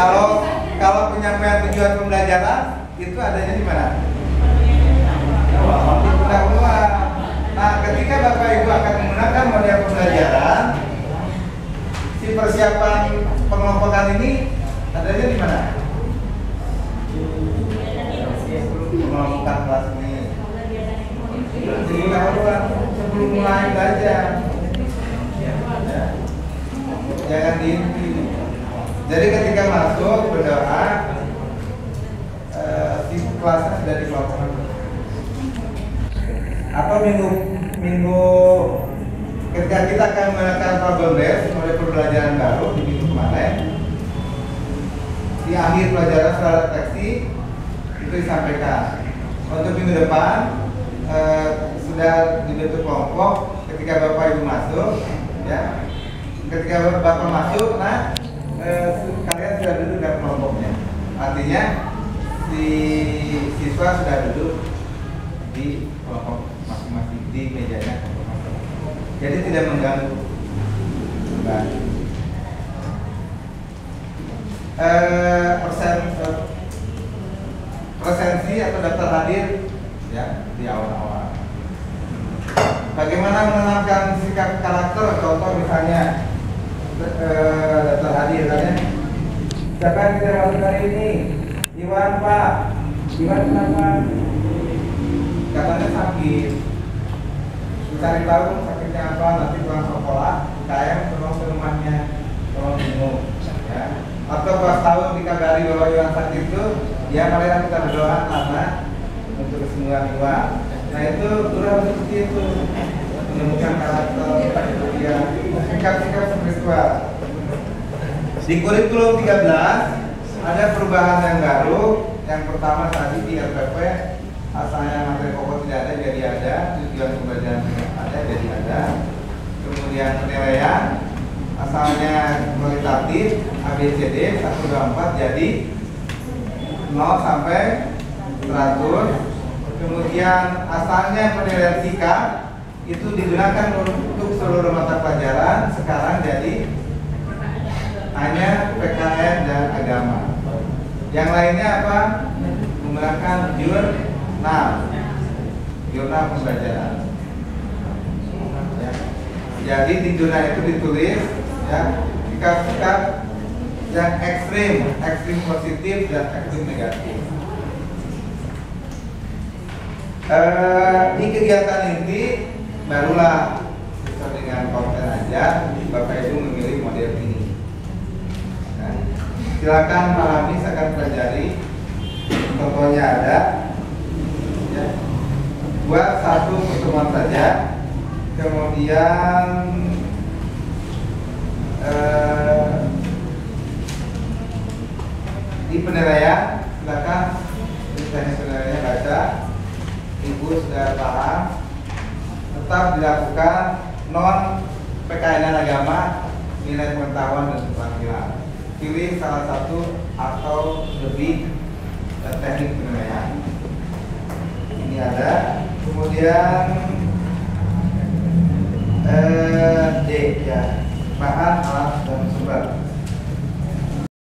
kalau kalau penyampaian tujuan pembelajaran itu adanya di mana? Di pendahuluan. Nah, ketika Bapak Ibu akan menggunakan model pembelajaran, si persiapan pengelompokan ini adanya di mana? Pengelompokan kelas ini. Di pendahuluan sebelum mulai belajar. Ya. Jangan diinti. Jadi ketika masuk berdoa, eh, si kelasnya sudah dikelompokkan. Atau minggu minggu ketika kita akan menggunakan problem desk mulai pembelajaran baru di minggu kemarin di akhir pelajaran setelah refleksi itu disampaikan untuk minggu depan eh, sudah dibentuk kelompok ketika bapak ibu masuk ya ketika bapak masuk nah eh, kalian sudah duduk dalam kelompoknya? Artinya si siswa sudah duduk di kelompok masing-masing di mejanya jadi tidak mengganggu. Nah. Eh, persen eh, presensi atau daftar hadir ya di awal-awal. Bagaimana menanamkan sikap karakter contoh misalnya? Eh, daftar hadir kan ya siapa yang tidak masuk hari ini. Iwan Pak. Iwan kenapa? Katanya sakit. Cari tahu sakitnya apa nanti pulang sekolah KM tolong ke rumahnya. Tolong jenguk ya. Atau pas tahu dikabari bahwa Iwan sakit itu ya kalian kita berdoa karena untuk kesembuhan Iwan. Nah itu guru seperti itu. Menemukan karakter ya. Sikap-sikap spiritual di kurikulum 13 ada perubahan yang baru yang pertama tadi di RPP asalnya materi pokok tidak ada jadi ada. Tujuan pembelajaran tidak ada jadi ada. Kemudian penilaian asalnya kualitatif ABCD 1 2 4 jadi 0 sampai 100 kemudian asalnya penilaian sikap itu digunakan untuk seluruh mata pelajaran sekarang jadi hanya PKN dan agama. Yang lainnya apa? Menggunakan jurnal. Jurnal pembelajaran. Ya. jadi di jurnal itu ditulis ya sikap-sikap yang ekstrim ekstrim positif dan ekstrim negatif. Eh, di kegiatan inti barulah sesuai dengan konten aja bapak ibu memilih ini silakan Pak Hamis akan pelajari. Contohnya ada. Ya. buat satu pertemuan saja. Kemudian eh, di penilaian silakan. Misalnya penilaiannya baca. Ibu sudah paham. Tetap dilakukan non PKN agama nilai pengetahuan dan keterampilan pilih salah satu atau lebih eh, teknik penilaian. Ini ada. Kemudian eh, D ya. Bahan alat dan sumber